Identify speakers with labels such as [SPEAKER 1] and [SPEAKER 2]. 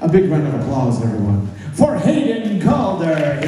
[SPEAKER 1] A big round of applause, everyone, for Hayden Calder.